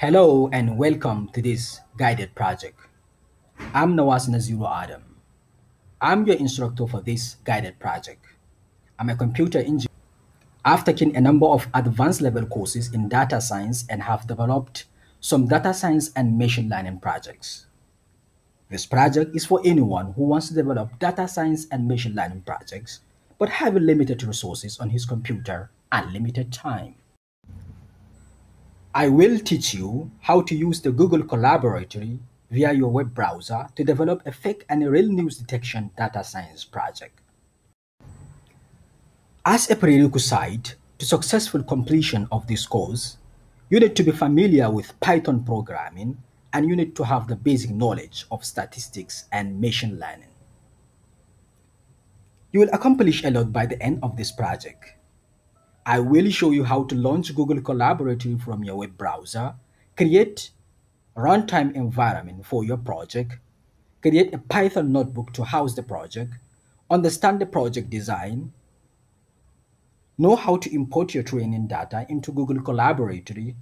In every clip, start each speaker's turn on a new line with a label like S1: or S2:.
S1: Hello and welcome to this guided project. I'm Nawaz Naziru Adam. I'm your instructor for this guided project. I'm a computer engineer. I've taken a number of advanced level courses in data science and have developed some data science and machine learning projects. This project is for anyone who wants to develop data science and machine learning projects but have limited resources on his computer and limited time. I will teach you how to use the Google Colaboratory via your web browser to develop a fake and real news detection data science project. As a prerequisite to successful completion of this course, you need to be familiar with Python programming and you need to have the basic knowledge of statistics and machine learning. You will accomplish a lot by the end of this project. I will show you how to launch Google Colaboratory from your web browser, create runtime environment for your project, create a Python notebook to house the project, understand the project design, know how to import your training data into Google Colaboratory,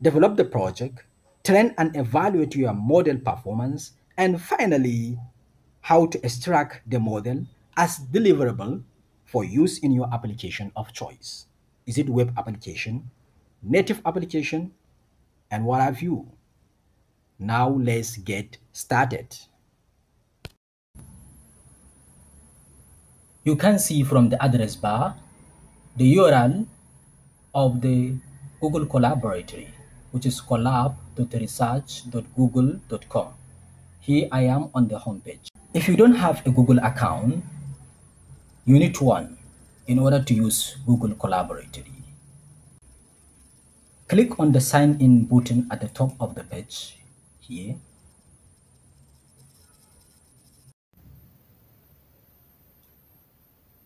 S1: develop the project, train and evaluate your model performance, and finally, how to extract the model as deliverable for use in your application of choice. Is it web application, native application, and what have you? Now let's get started. You can see from the address bar the URL of the Google Colaboratory, which is colab.research.google.com. Here I am on the homepage. If you don't have a Google account, you need one in order to use Google Colaboratory. Click on the sign in button at the top of the page here.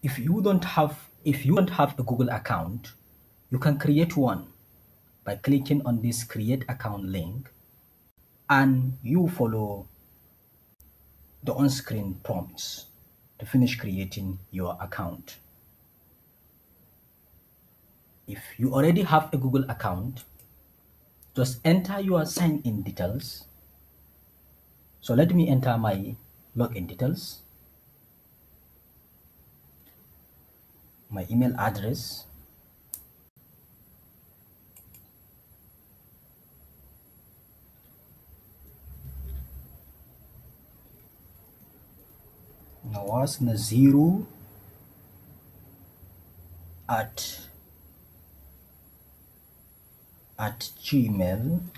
S1: If you don't have if you don't have a Google account, you can create one by clicking on this create account link and you follow the on-screen prompts to finish creating your account. If you already have a Google account, just enter your sign in details. So let me enter my login details, my email address, Nawaz Naziru at at gmail.com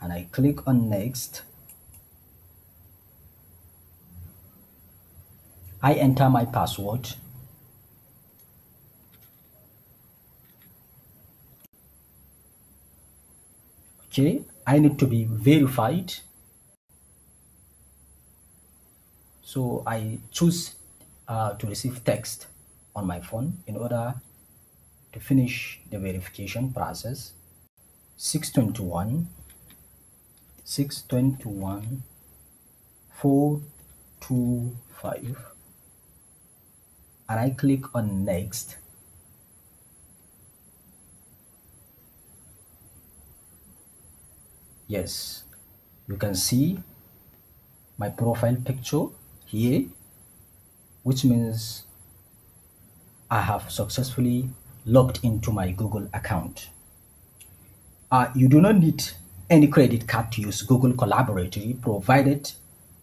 S1: and I click on next. I enter my password. Okay I need to be verified. So I choose uh, to receive text on my phone in order to finish the verification process. 621 621 425 and I click on next yes you can see my profile picture here which means I have successfully logged into my Google account. Uh, you do not need any credit card to use Google Colaboratory provided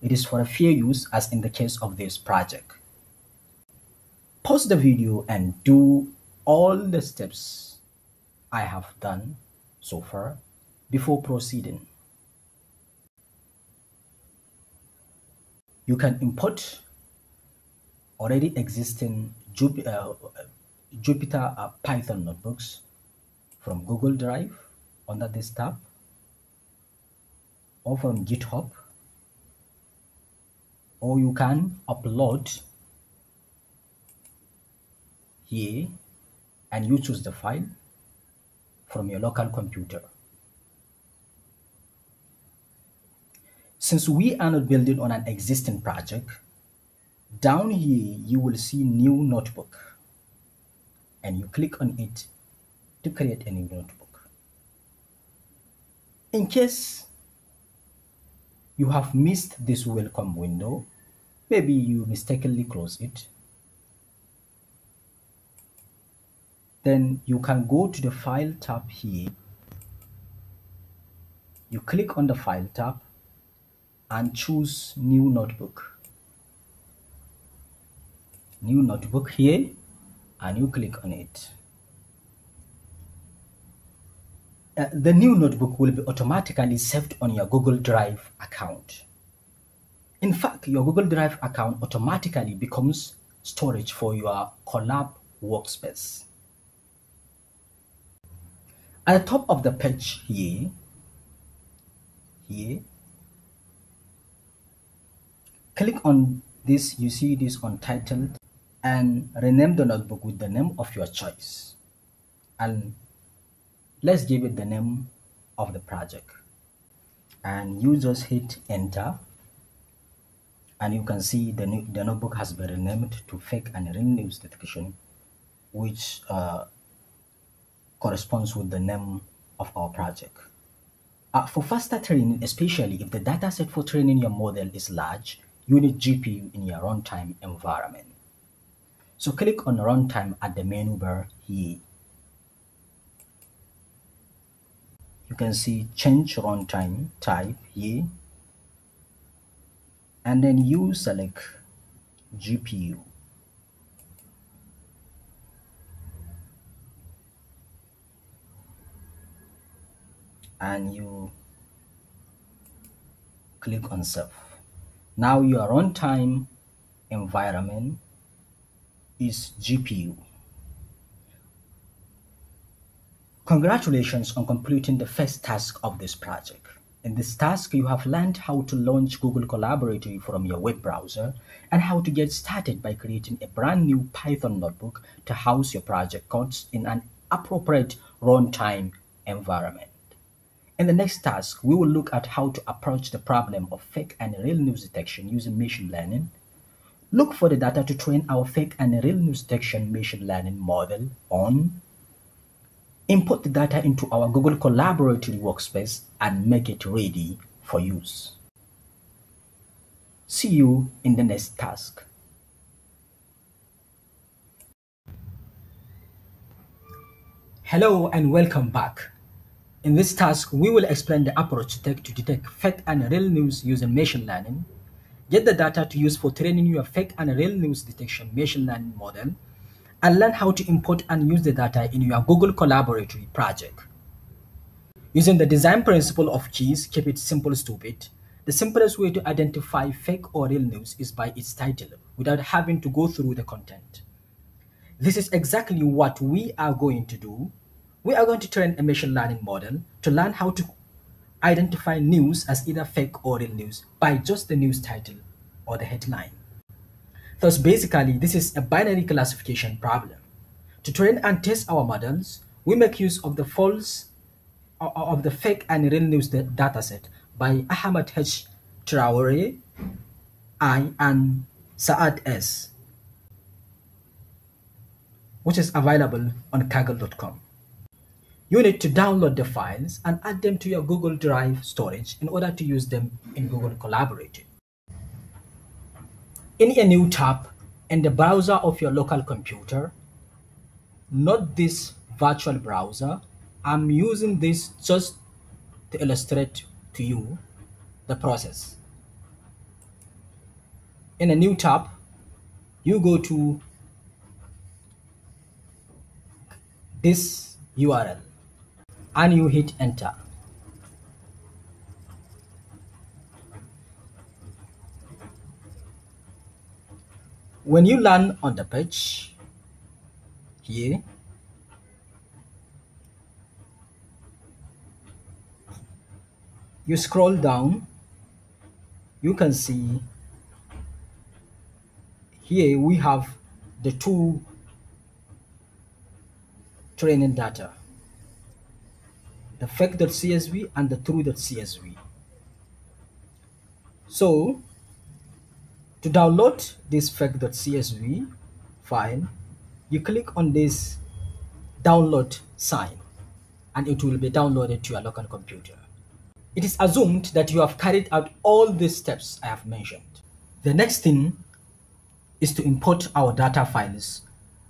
S1: it is for a fair use as in the case of this project. Pause the video and do all the steps I have done so far before proceeding. You can import already existing uh, Jupyter uh, Python notebooks from Google Drive under this tab or from GitHub or you can upload here and you choose the file from your local computer. Since we are not building on an existing project, down here, you will see new notebook. and you click on it to create a new notebook. In case you have missed this welcome window, maybe you mistakenly close it, then you can go to the file tab here. You click on the file tab and choose new notebook. New notebook here and you click on it. Uh, the new notebook will be automatically saved on your Google Drive account. In fact, your Google Drive account automatically becomes storage for your Colab workspace. At the top of the page here, here, click on this, you see this untitled and rename the notebook with the name of your choice. And let's give it the name of the project and you just hit enter and you can see the, new, the notebook has been renamed to fake and real news detection which uh, corresponds with the name of our project. Uh, for faster training, especially if the dataset for training your model is large, you need GPU in your runtime environment. So click on runtime at the menu bar here. You can see change runtime type here. And then you select GPU and you click on save now your runtime environment is GPU Congratulations on completing the first task of this project. In this task, you have learned how to launch Google Colaboratory from your web browser and how to get started by creating a brand new Python notebook to house your project codes in an appropriate runtime environment. In the next task, we will look at how to approach the problem of fake and real news detection using machine learning. Look for the data to train our fake and real news detection machine learning model on import the data into our Google Colaboratory workspace and make it ready for use. See you in the next task. Hello and welcome back. In this task, we will explain the approach to take to detect fake and real news using machine learning, get the data to use for training your fake and real news detection machine learning model, and learn how to import and use the data in your Google Colaboratory project. Using the design principle of keys, keep it simple stupid, the simplest way to identify fake or real news is by its title without having to go through the content. This is exactly what we are going to do. We are going to train a machine learning model to learn how to identify news as either fake or real news by just the news title or the headline. Thus, basically, this is a binary classification problem. To train and test our models, we make use of the false of the fake and real news dataset by Ahmad H. Traore, I, and Saad S, which is available on kaggle.com. You need to download the files and add them to your Google Drive storage in order to use them in Google Collaborate in a new tab in the browser of your local computer, not this virtual browser. I'm using this just to illustrate to you the process. In a new tab, you go to this URL and you hit enter. when you land on the page here you scroll down you can see here we have the two training data the fake.csv and the true.csv so to download this fake.csv file, you click on this download sign and it will be downloaded to your local computer. It is assumed that you have carried out all these steps I have mentioned. The next thing is to import our data files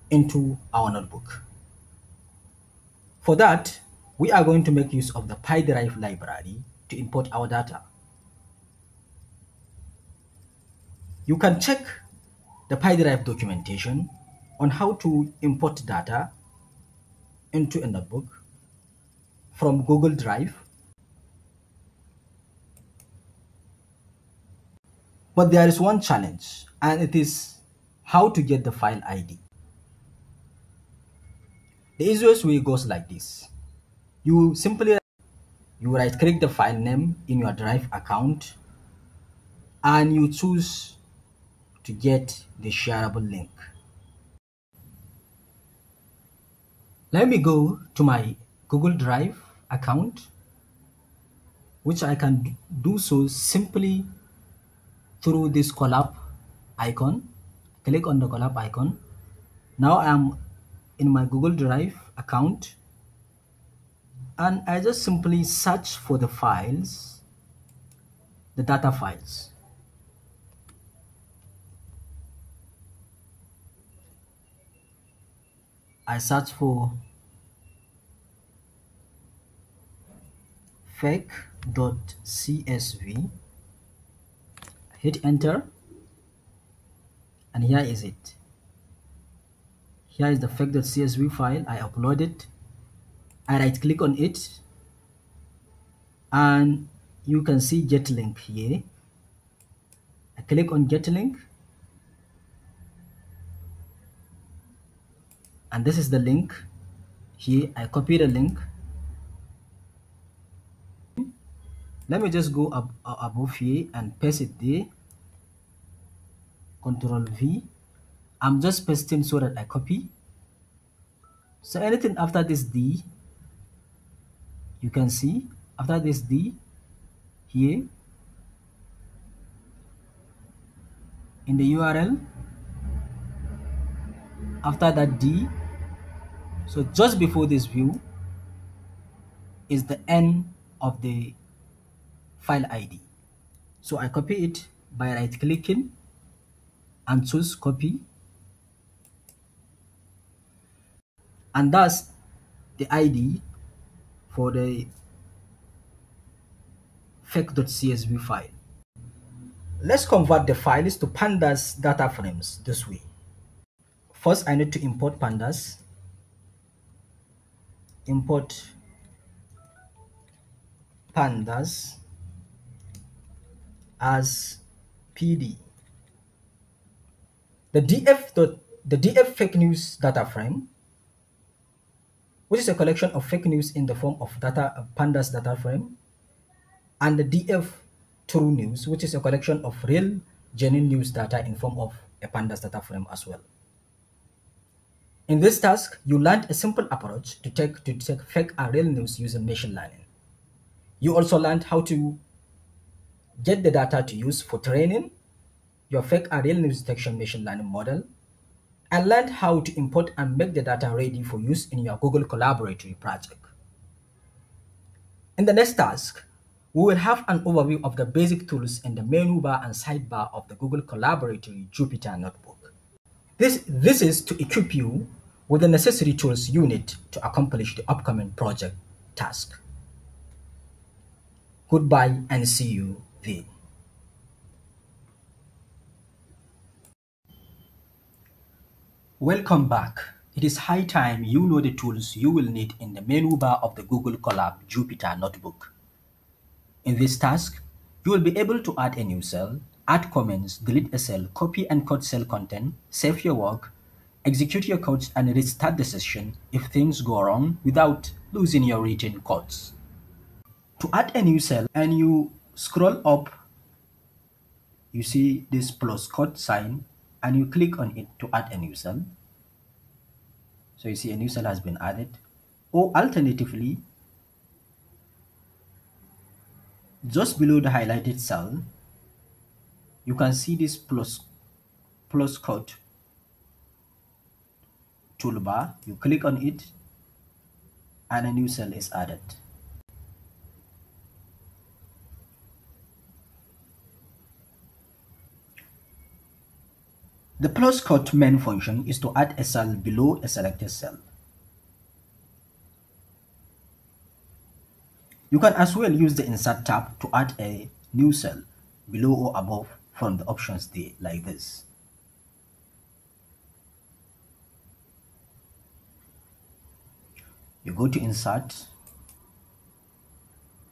S1: into our notebook. For that, we are going to make use of the PyDrive library to import our data. You can check the PyDrive documentation on how to import data into a notebook from Google Drive. But there is one challenge and it is how to get the file ID. The easiest way goes like this. You simply you right click the file name in your Drive account and you choose to get the shareable link. Let me go to my Google Drive account, which I can do so simply through this Colab icon. Click on the Colab icon. Now I'm in my Google Drive account and I just simply search for the files, the data files. I search for fake.csv hit enter and here is it. Here is the fake.csv file. I uploaded I right click on it and you can see get link here. I click on get link and this is the link. Here I copy the link. Let me just go up uh, above here and paste it there. Control V. I'm just pasting so that I copy. So anything after this D you can see after this D here in the URL after that D so just before this view is the end of the file ID. So I copy it by right clicking and choose copy. And that's the ID for the fake.csv file. Let's convert the files to pandas data frames this way. First, I need to import pandas import pandas as pd the df the df fake news data frame which is a collection of fake news in the form of data pandas data frame and the df true news which is a collection of real genuine news data in form of a pandas data frame as well in this task, you learned a simple approach to take to take fake and real news using machine learning. You also learned how to get the data to use for training your fake and real news detection machine learning model, and learned how to import and make the data ready for use in your Google Colaboratory project. In the next task, we will have an overview of the basic tools in the menu bar and sidebar of the Google Colaboratory Jupyter Notebook. This, this is to equip you with the necessary tools you need to accomplish the upcoming project task. Goodbye and see you then. Welcome back. It is high time you know the tools you will need in the menu bar of the Google Colab Jupyter Notebook. In this task, you will be able to add a new cell, add comments, delete a cell, copy and cut cell content, save your work, execute your codes and restart the session if things go wrong without losing your written codes. To add a new cell and you scroll up, you see this plus code sign and you click on it to add a new cell. So you see a new cell has been added or alternatively just below the highlighted cell you can see this plus plus code toolbar you click on it and a new cell is added. The plus code main function is to add a cell below a selected cell. You can as well use the insert tab to add a new cell below or above from the options there like this. You go to insert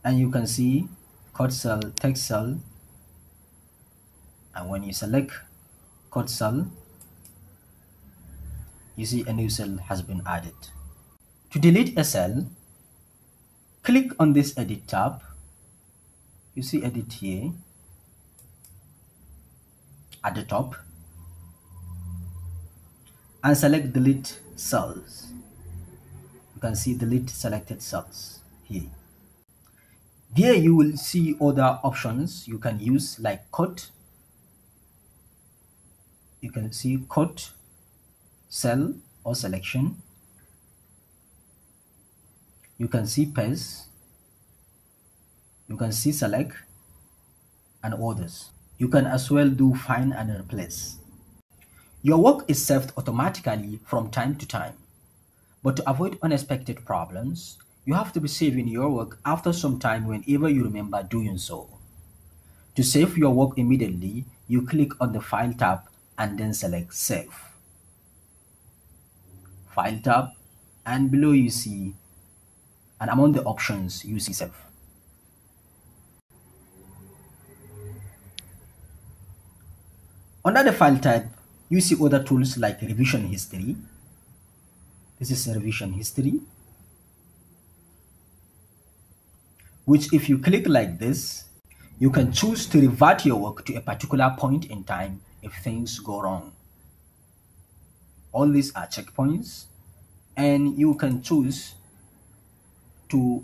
S1: and you can see code cell, text cell and when you select code cell you see a new cell has been added. To delete a cell click on this edit tab. You see edit here. At the top. And select delete cells. You can see delete selected cells here. There you will see other options you can use like cut you can see cut cell or selection. You can see paste you can see select and others you can as well do find and replace. Your work is saved automatically from time to time. But to avoid unexpected problems you have to be saving your work after some time whenever you remember doing so. To save your work immediately you click on the file tab and then select save file tab and below you see and among the options use itself. Under the file type, you see other tools like revision history. This is revision history, which if you click like this, you can choose to revert your work to a particular point in time if things go wrong. All these are checkpoints and you can choose to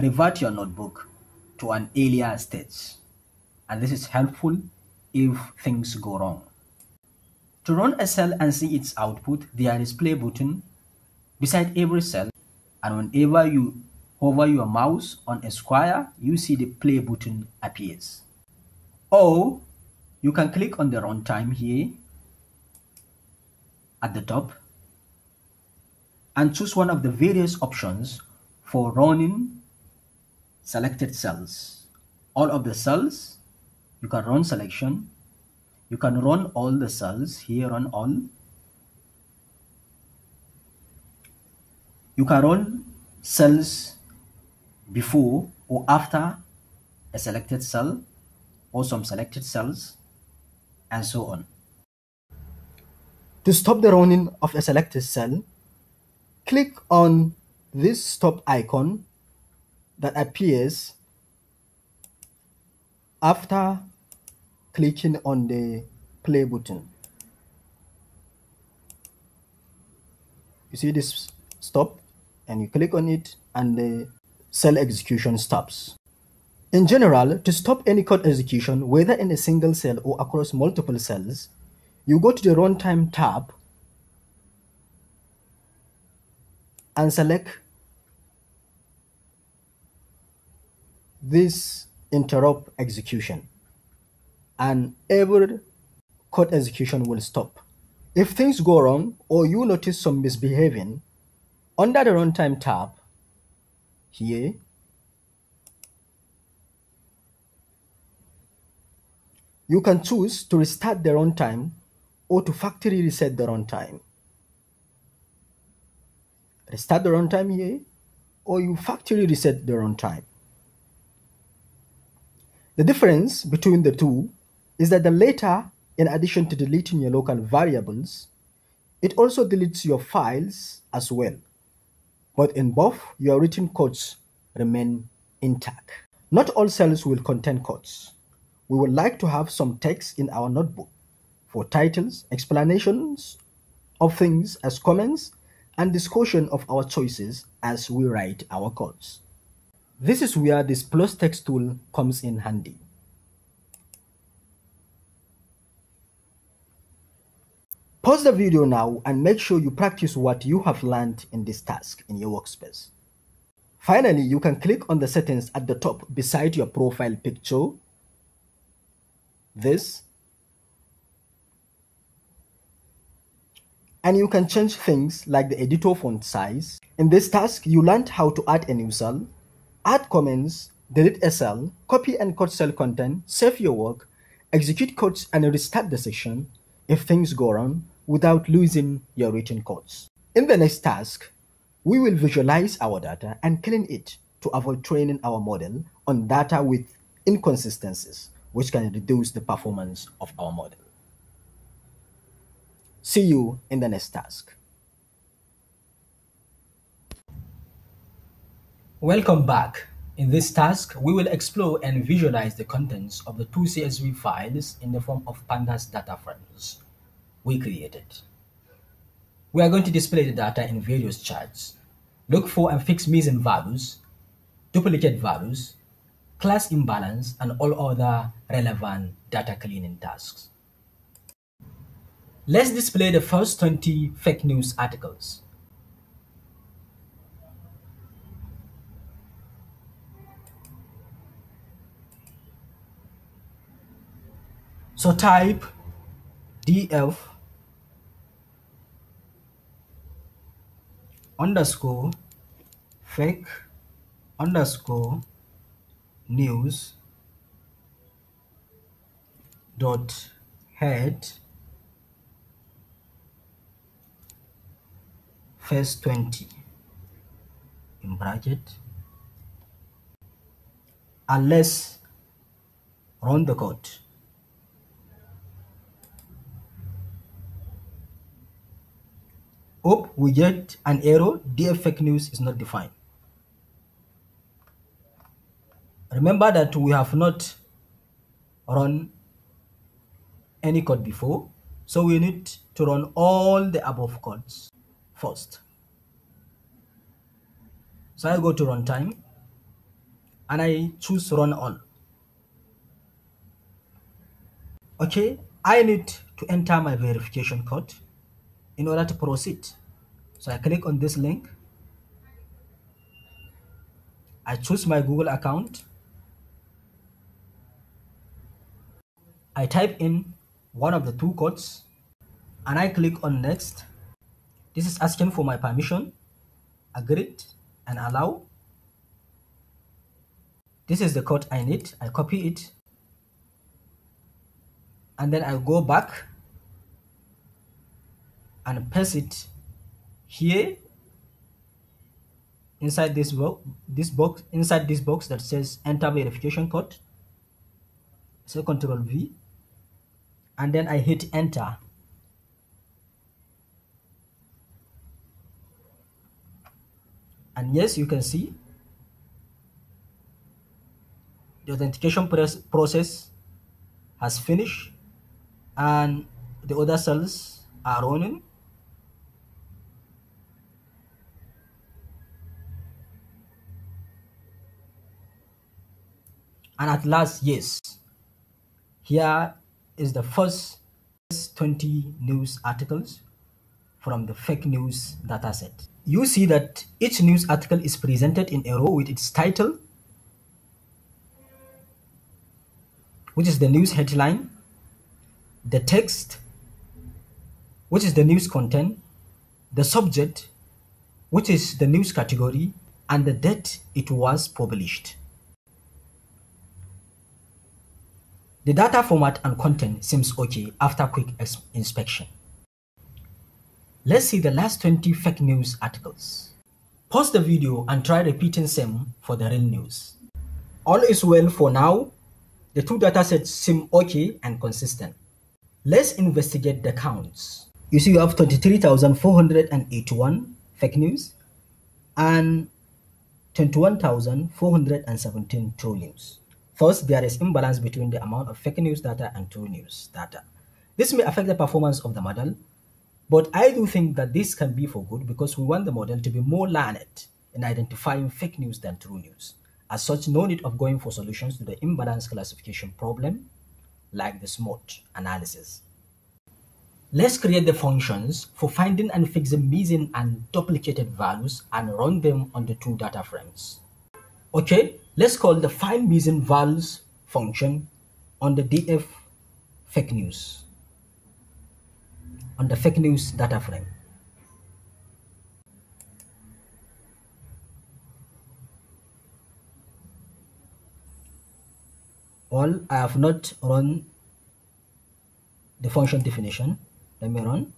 S1: revert your notebook to an earlier stage and this is helpful if things go wrong. To run a cell and see its output, there is play button beside every cell and whenever you hover your mouse on a square, you see the play button appears. Or you can click on the runtime here at the top and choose one of the various options for running selected cells. All of the cells, you can run selection, you can run all the cells, here run all. You can run cells before or after a selected cell or some selected cells and so on. To stop the running of a selected cell, click on this stop icon that appears after clicking on the play button. You see this stop and you click on it and the cell execution stops. In general, to stop any code execution, whether in a single cell or across multiple cells, you go to the runtime tab and select this interrupt execution and every code execution will stop. If things go wrong or you notice some misbehaving, under the runtime tab here, you can choose to restart the runtime or to factory reset the runtime restart the runtime here, or you factory reset the runtime. The difference between the two is that the latter, in addition to deleting your local variables, it also deletes your files as well. But in both, your written codes remain intact. Not all cells will contain codes. We would like to have some text in our notebook for titles, explanations of things as comments, and discussion of our choices as we write our codes. This is where this plus text tool comes in handy. Pause the video now and make sure you practice what you have learned in this task in your workspace. Finally, you can click on the settings at the top beside your profile picture. This. And you can change things like the editor font size. In this task, you learned how to add a new cell, add comments, delete a cell, copy and cut cell content, save your work, execute codes and restart the session if things go wrong without losing your written codes. In the next task, we will visualize our data and clean it to avoid training our model on data with inconsistencies, which can reduce the performance of our model. See you in the next task. Welcome back. In this task, we will explore and visualize the contents of the two CSV files in the form of pandas data frames we created. We are going to display the data in various charts, look for and fix missing values, duplicate values, class imbalance, and all other relevant data cleaning tasks. Let's display the first 20 fake news articles. So type df underscore fake underscore news dot head first 20 in bracket unless run the code Hope we get an error df fake news is not defined. Remember that we have not run any code before, so we need to run all the above codes first. So I go to runtime and I choose run all. Okay, I need to enter my verification code in order to proceed. So I click on this link. I choose my Google account. I type in one of the two codes and I click on next. This is asking for my permission, agreed and allow. This is the code I need. I copy it and then I go back and paste it here inside this box this box inside this box that says enter verification code so control v and then i hit enter. And yes you can see the authentication process has finished and the other cells are running. And at last, yes, here is the first 20 news articles from the fake news dataset. You see that each news article is presented in a row with its title, which is the news headline, the text, which is the news content, the subject, which is the news category, and the date it was published. The data format and content seems okay after quick inspection. Let's see the last 20 fake news articles. Pause the video and try repeating same for the real news. All is well for now. The two datasets seem okay and consistent. Let's investigate the counts. You see you have 23,481 fake news and 21,417 true news. First, there is imbalance between the amount of fake news data and true news data. This may affect the performance of the model, but I do think that this can be for good because we want the model to be more learned in identifying fake news than true news. As such, no need of going for solutions to the imbalance classification problem like the SMOTE analysis. Let's create the functions for finding and fixing missing and duplicated values and run them on the two data frames. Okay, let's call the find missing values function on the df fake news on the fake news data frame. Well, I have not run the function definition. Let me run.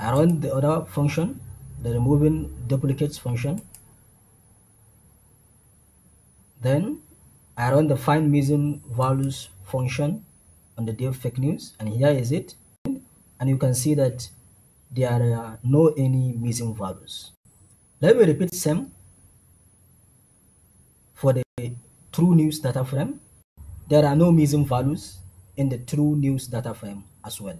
S1: I run the other function, the removing duplicates function. Then I run the find missing values function on the df fake news and here is it. And you can see that there are no any missing values. Let me repeat same for the true news data frame. There are no missing values in the true news data frame as well.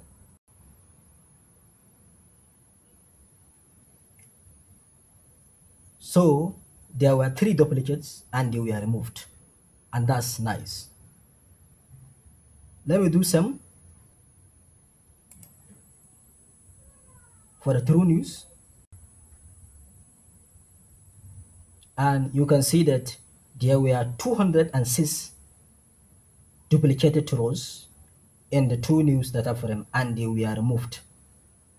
S1: So there were three duplicates and they were removed and that's nice. Let me do some for the true news and you can see that there were 206 duplicated rows in the true news data frame and they were removed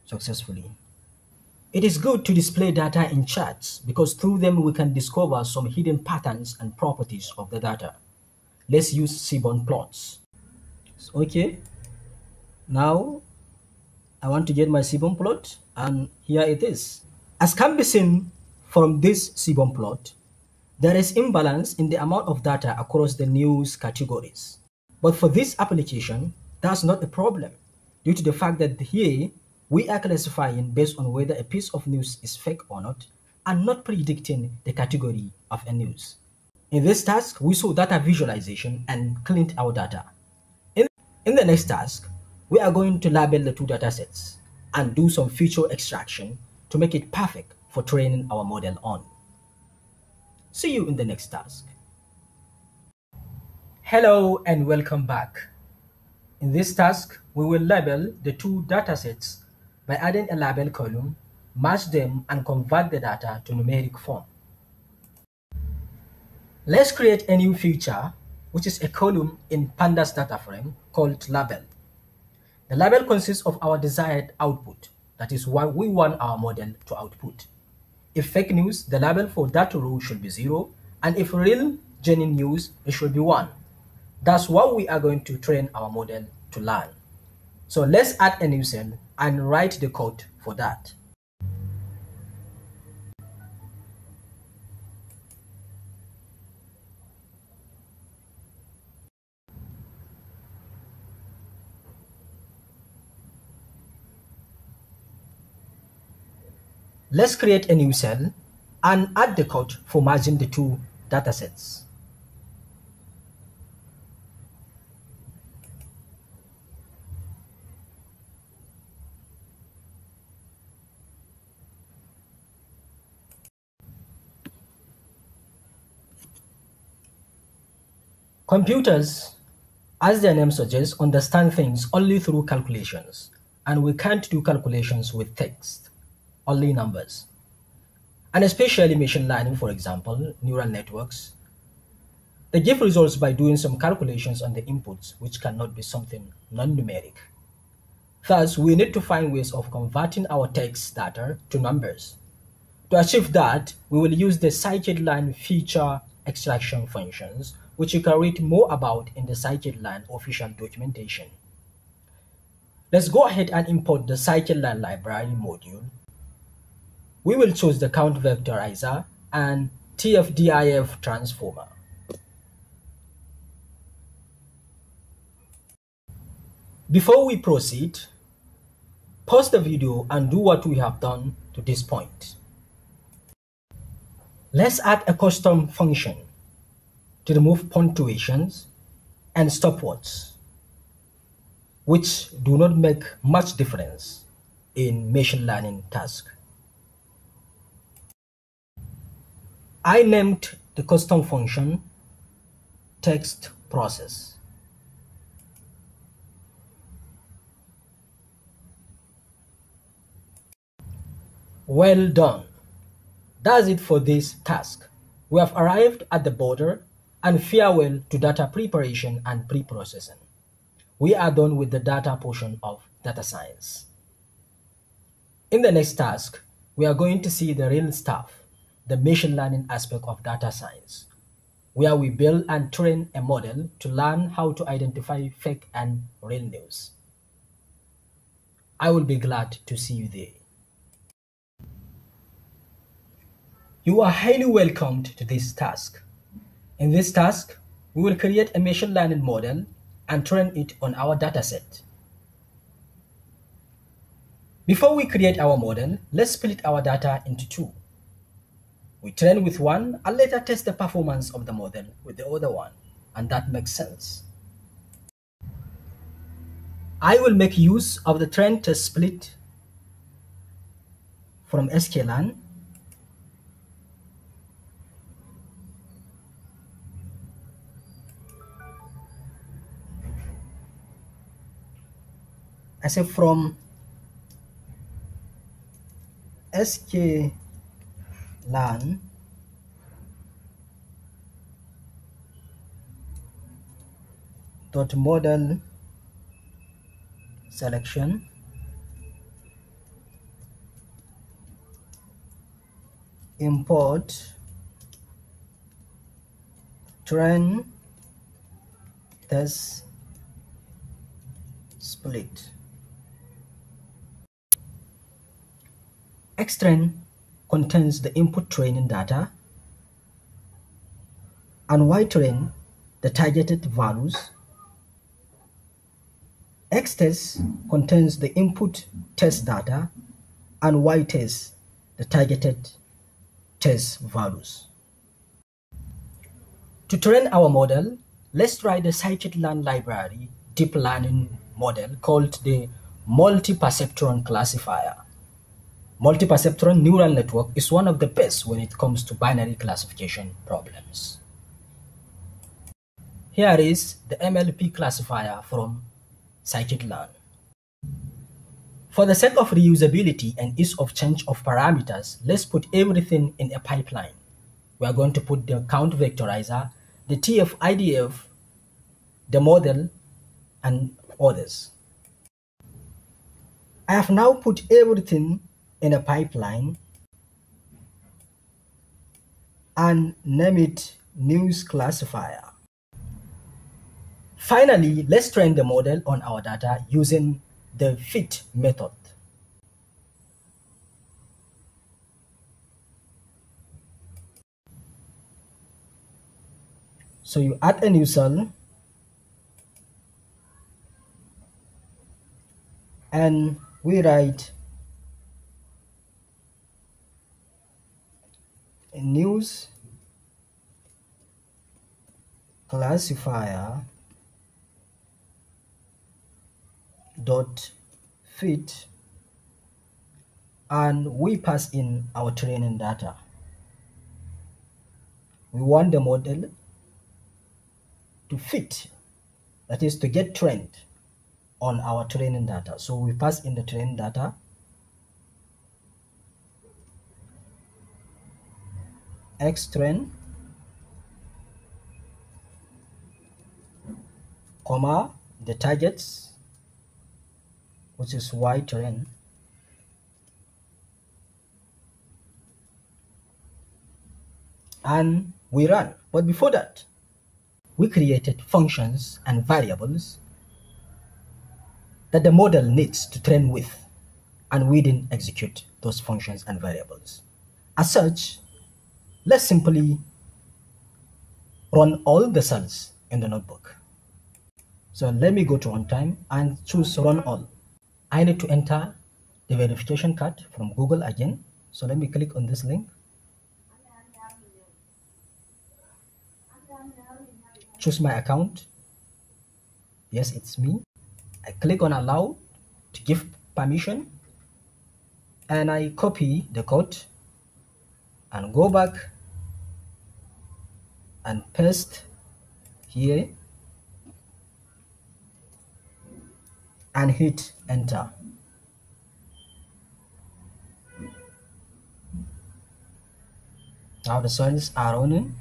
S1: successfully. It is good to display data in charts because through them we can discover some hidden patterns and properties of the data. Let's use Seaborn plots. Okay, now I want to get my Seaborn plot and here it is. As can be seen from this Seaborn plot, there is imbalance in the amount of data across the news categories. But for this application, that's not a problem due to the fact that here we are classifying based on whether a piece of news is fake or not and not predicting the category of a news. In this task, we saw data visualization and cleaned our data. In, in the next task, we are going to label the two datasets and do some feature extraction to make it perfect for training our model on. See you in the next task. Hello and welcome back. In this task, we will label the two datasets by adding a label column, match them and convert the data to numeric form. Let's create a new feature, which is a column in pandas data frame called label. The label consists of our desired output, that is what we want our model to output. If fake news, the label for that row should be 0, and if real genuine news, it should be 1. That's what we are going to train our model to learn. So let's add a new cell and write the code for that. Let's create a new cell and add the code for merging the two datasets. Computers, as their name suggests, understand things only through calculations, and we can't do calculations with text, only numbers. And especially machine learning, for example, neural networks, they give results by doing some calculations on the inputs, which cannot be something non-numeric. Thus, we need to find ways of converting our text data to numbers. To achieve that, we will use the scikit-learn feature extraction functions which you can read more about in the scikit-learn official documentation. Let's go ahead and import the scikit-learn library module. We will choose the count vectorizer and TF-IDF transformer. Before we proceed, pause the video and do what we have done to this point. Let's add a custom function to remove punctuations and stopwords, which do not make much difference in machine learning task. I named the custom function text process. Well done. That's it for this task. We have arrived at the border and farewell to data preparation and pre-processing. We are done with the data portion of data science. In the next task, we are going to see the real stuff, the machine learning aspect of data science, where we build and train a model to learn how to identify fake and real news. I will be glad to see you there. You are highly welcomed to this task. In this task, we will create a machine learning model and train it on our dataset. Before we create our model, let's split our data into two. We train with one and later test the performance of the model with the other one, and that makes sense. I will make use of the train test split from sklearn I say from sklearn dot model selection import train test split Xtrain contains the input training data and ytrain the targeted values. Xtest contains the input test data and ytest the targeted test values. To train our model, let's try the scikit-learn library deep learning model called the multi-perceptron classifier. Multi-perceptron neural network is one of the best when it comes to binary classification problems. Here is the MLP classifier from scikit-learn. For the sake of reusability and ease of change of parameters, let's put everything in a pipeline. We are going to put the count vectorizer, the TF-IDF, the model, and others. I have now put everything in a pipeline and name it news classifier. Finally, let's train the model on our data using the fit method. So you add a new cell and we write news classifier dot fit and we pass in our training data. We want the model to fit that is to get trained on our training data. So we pass in the training data xtrain comma the targets which is ytrain and we run. But before that we created functions and variables that the model needs to train with. And we didn't execute those functions and variables. As such Let's simply run all the cells in the notebook. So let me go to runtime and choose run all. I need to enter the verification card from Google again. So let me click on this link. Choose my account. Yes, it's me. I click on allow to give permission and I copy the code and go back and paste here. And hit enter. Now the cells are running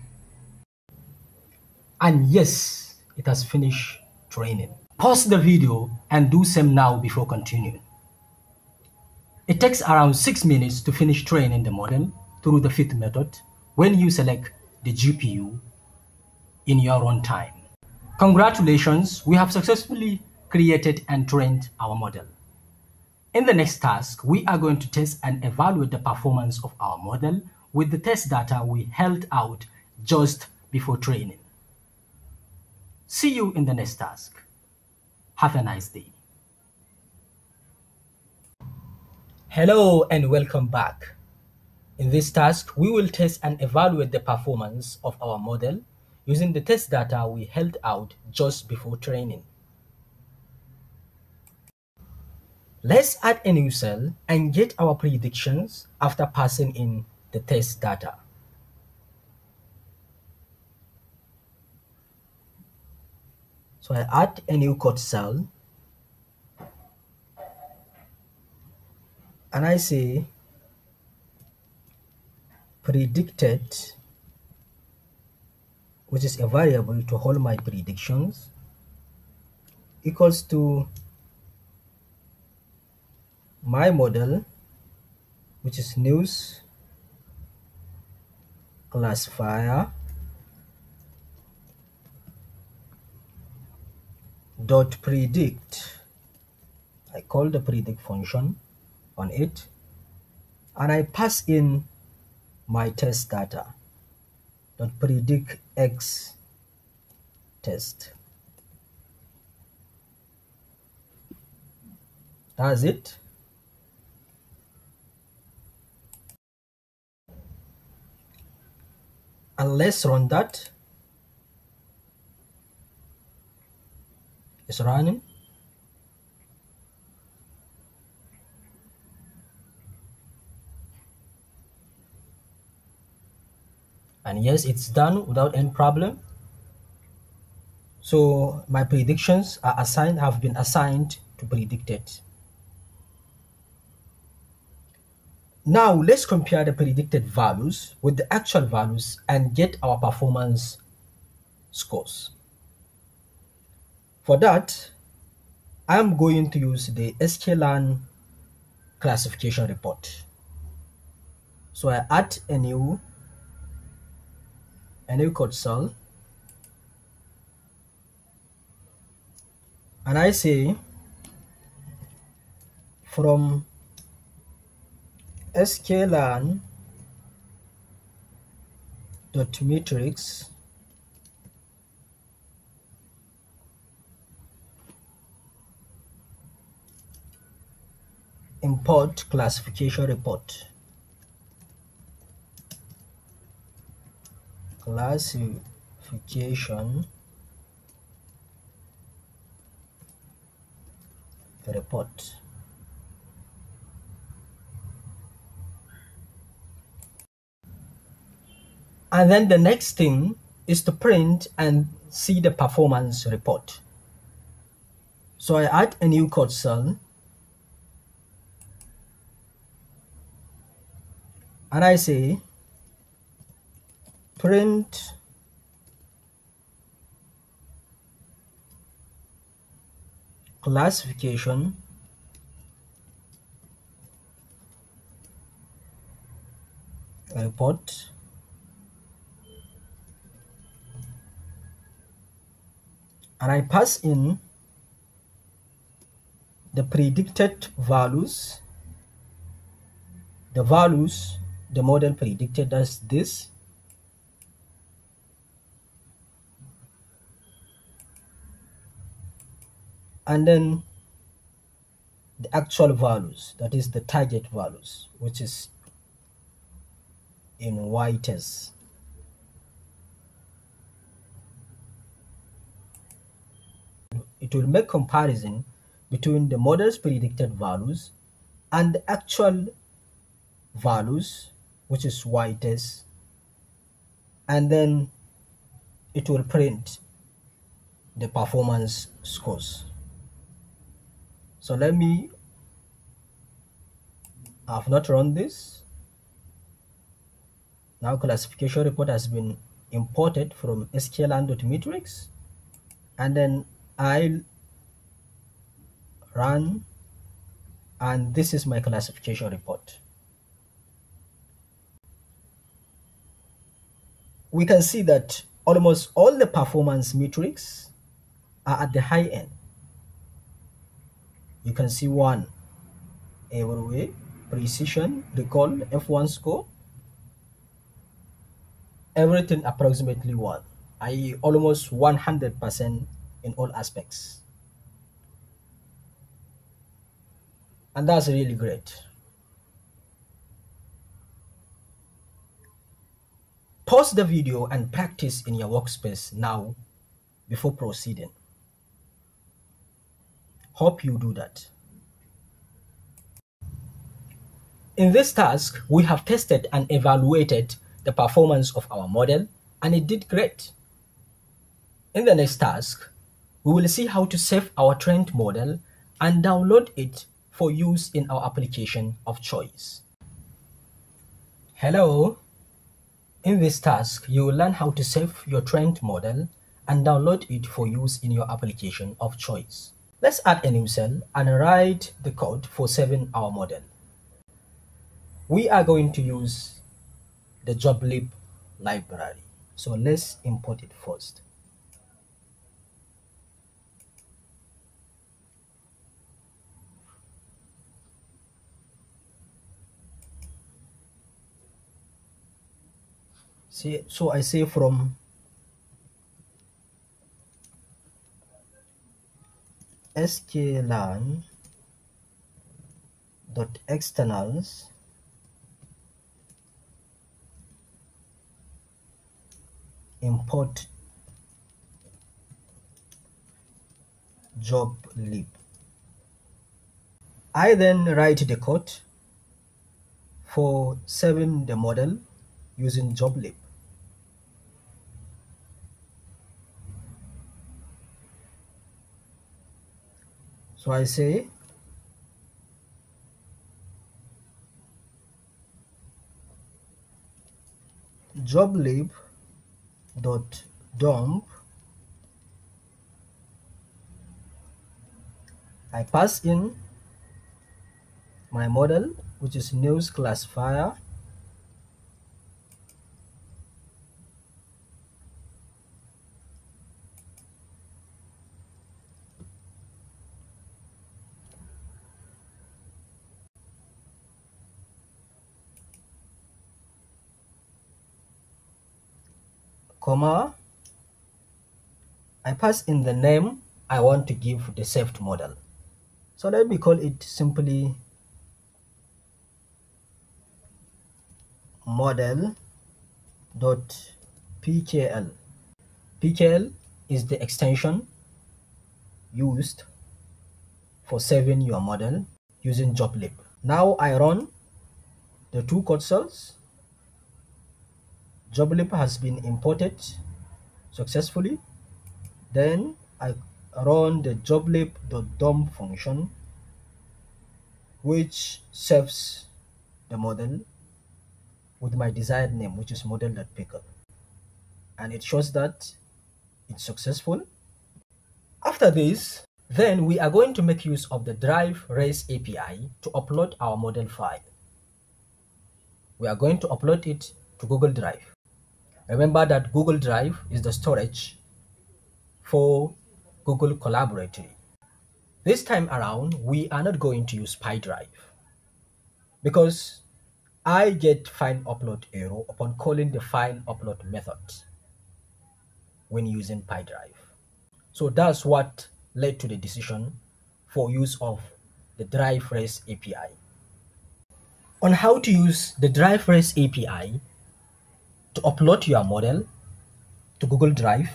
S1: and yes it has finished training. pause the video and do same now before continuing. It takes around 6 minutes to finish training the model through the fit method. When you select the GPU in your own time. Congratulations, we have successfully created and trained our model. In the next task, we are going to test and evaluate the performance of our model with the test data we held out just before training. See you in the next task. Have a nice day. Hello and welcome back. In this task, we will test and evaluate the performance of our model using the test data we held out just before training. Let's add a new cell and get our predictions after passing in the test data. So I add a new code cell and I say predicted which is a variable to hold my predictions equals to my model which is news classifier dot predict. I call the predict function on it and I pass in my test data. Dot predict x test. Does it? And let's run that it's running and yes it's done without any problem. So my predictions are assigned have been assigned to predicted now let's compare the predicted values with the actual values and get our performance scores. For that i'm going to use the sklearn classification report. So i add a new a you code cell and I say from sklearn dot metrics import classification report classification. Report. And then the next thing is to print and see the performance report. So I add a new code cell. And I say print. Classification. Report. And I pass in the predicted values. The values the model predicted as this and then the actual values that is the target values which is in ytest it will make comparison between the model's predicted values and the actual values which is ytest and then it will print the performance scores So let me, I've not run this. Now classification report has been imported from sklearn.metrics and then I'll run and this is my classification report. We can see that almost all the performance metrics are at the high end. You can see one everywhere, precision, recall, F1 score, everything approximately one, i.e. almost 100% in all aspects. And that's really great. Pause the video and practice in your workspace now before proceeding. Hope you do that. In this task, we have tested and evaluated the performance of our model and it did great. In the next task, we will see how to save our trained model and download it for use in our application of choice. Hello. In this task, you will learn how to save your trained model and download it for use in your application of choice. Let's add a new cell and write the code for saving our model. We are going to use the joblib library. So let's import it first. See, so I say from sklearn dot externals. Import job lib. I then write the code for saving the model using joblib So I say joblib dot dump I pass in my model which is news classifier comma I pass in the name I want to give the saved model. So let me call it simply model dot pkl pkl is the extension used for saving your model using joblib now i run the two code cells joblib has been imported successfully. Then i run the joblib.dump function which saves the model with my desired name which is model.pickle and it shows that it's successful. After this then we are going to make use of the Drive REST API to upload our model file. We are going to upload it to google drive remember that google drive is the storage for Google Colaboratory this time around we are not going to use pydrive because I get file upload error upon calling the file upload method when using PyDrive. So that's what led to the decision for use of the Drive REST API. On how to use the Drive REST API to upload your model to Google Drive,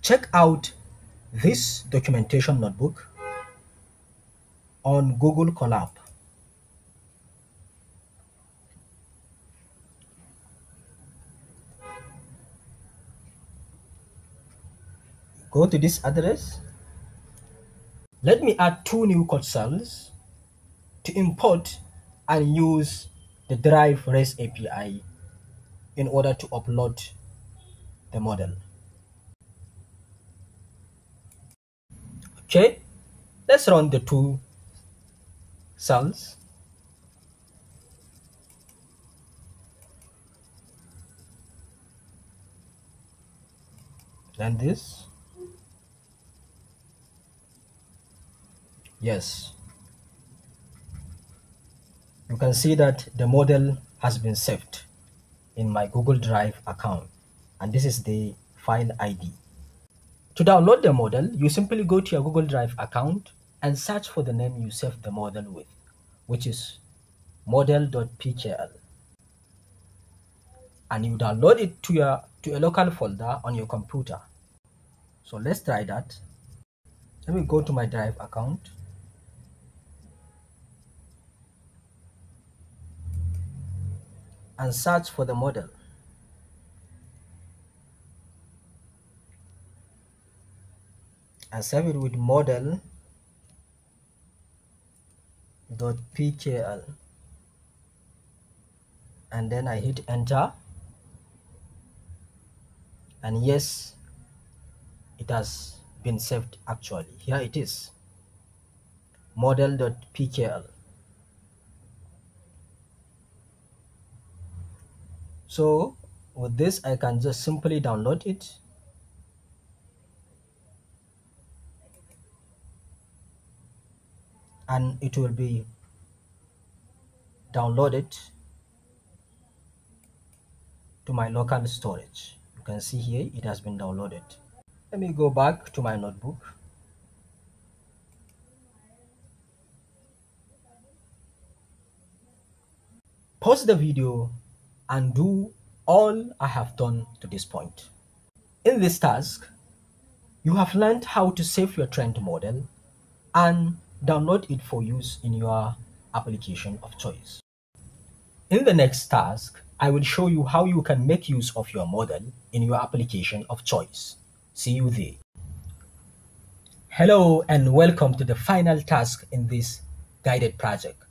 S1: check out this documentation notebook on Google Colab. go to this address Let me add two new code cells to import and use the Drive REST API in order to upload the model. Okay, let's run the two cells. Then this. Yes. You can see that the model has been saved in my Google Drive account and this is the file ID. To download the model, you simply go to your Google Drive account and search for the name you saved the model with, which is model.pkl. And you download it to your to a local folder on your computer. So let's try that. Let me go to my Drive account. And search for the model. I save it with model dot pkl and then I hit enter. And yes it has been saved actually. Here it is. Model.pkl so with this I can just simply download it. And it will be downloaded to my local storage. You can see here it has been downloaded. Let me go back to my notebook. Pause the video and do all I have done to this point. In this task, you have learned how to save your trend model and download it for use in your application of choice. In the next task, I will show you how you can make use of your model in your application of choice. See you there. Hello and welcome to the final task in this guided project.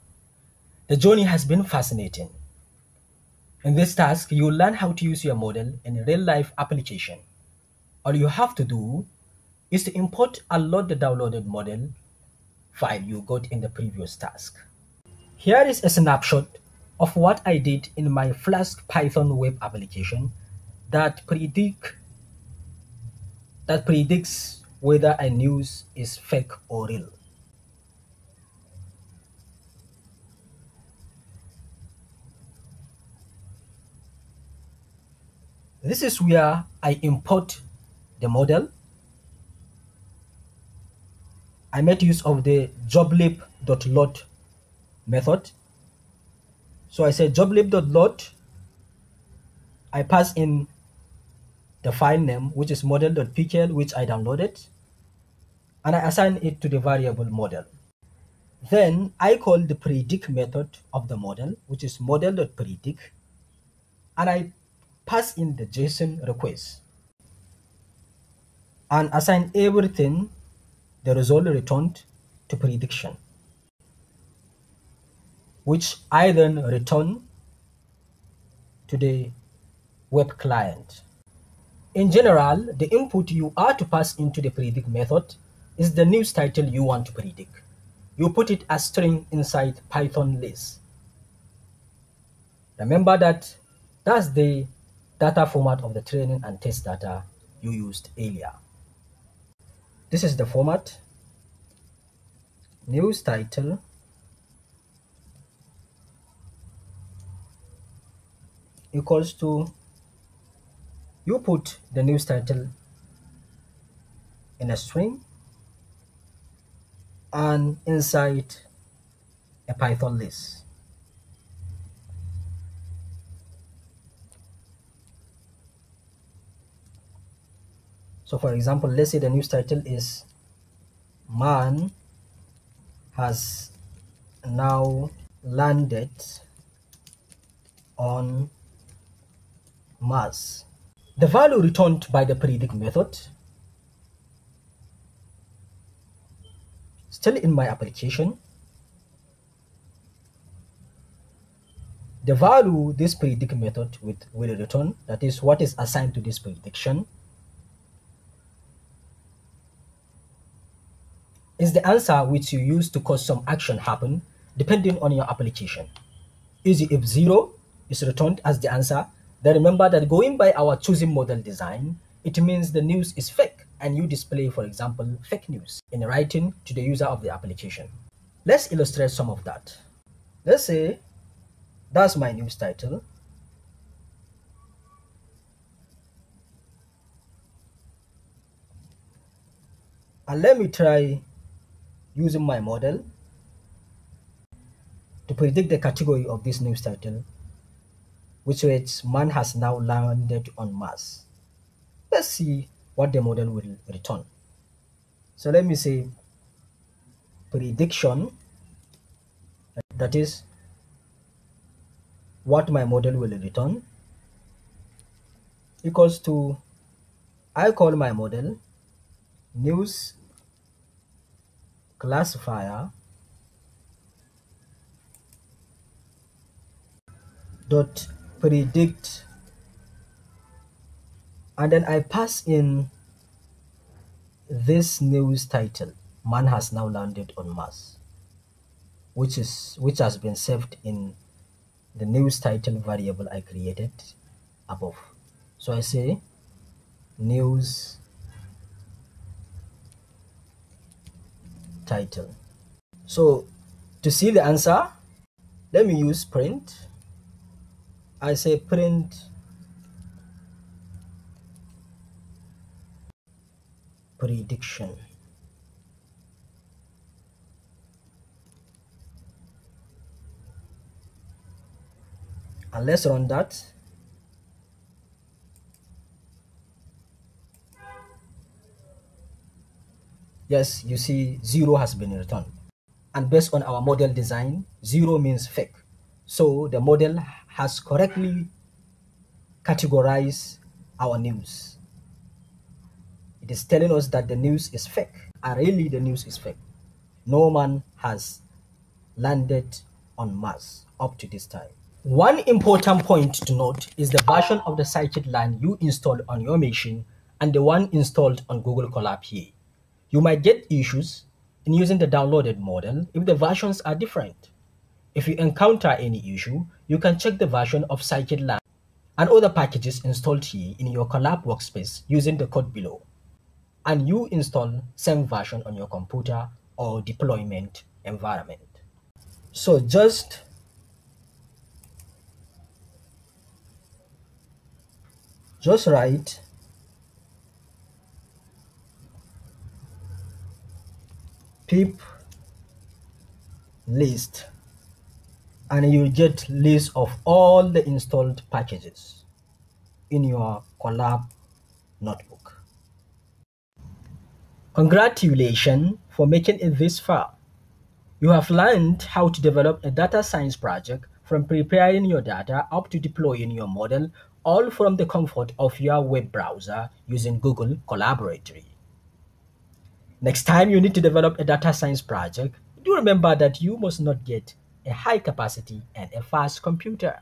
S1: The journey has been fascinating in this task, you will learn how to use your model in a real-life application. All you have to do is to import and load the downloaded model file you got in the previous task. Here is a snapshot of what I did in my Flask Python web application that predict that predicts whether a news is fake or real. This is where I import the model. I made use of the joblib.load method. So I say joblib.load. I pass in the file name, which is model.pkl, which I downloaded, and I assign it to the variable model. Then I call the predict method of the model, which is model.predict, and I pass in the JSON request and assign everything the result returned to prediction, which I then return to the web client. In general, the input you are to pass into the predict method is the news title you want to predict. You put it as string inside Python list. Remember that that's the data format of the training and test data you used earlier. This is the format, news title, equals to, you put the news title in a string and inside a Python list. So for example, let's say the news title is Man has now landed on Mars. The value returned by the predict method. Still in my application, the value this predict method with, will return, that is what is assigned to this prediction, is the answer which you use to cause some action happen depending on your application. Easy if 0 is returned as the answer, then remember that going by our choosing model design, it means the news is fake and you display, for example, fake news in writing to the user of the application. Let's illustrate some of that. Let's say that's my news title. And let me try using my model to predict the category of this news title, which reads man has now landed on Mars. Let's see what the model will return. So let me say prediction, that is what my model will return equals to I call my model news classifier. Dot predict. And then I pass in this news title. Man has now landed on Mars which is which has been saved in the news title variable I created above. So I say news title so to see the answer let me use print I say print prediction. And let's run that. Yes, you see zero has been returned. And based on our model design, zero means fake. So the model has correctly categorized our news. It is telling us that the news is fake. And really, the news is fake. No man has landed on Mars up to this time. One important point to note is the version of the scikit-learn you installed on your machine and the one installed on Google Colab here. You might get issues in using the downloaded model if the versions are different. If you encounter any issue, you can check the version of scikit-learn and other packages installed here in your Colab workspace using the code below and you install same version on your computer or deployment environment. So just just write pip list and you get list of all the installed packages in your Colab notebook. Congratulations for making it this far. You have learned how to develop a data science project from preparing your data up to deploying your model, all from the comfort of your web browser using Google Colaboratory. Next time you need to develop a data science project, do remember that you must not get a high capacity and a fast computer.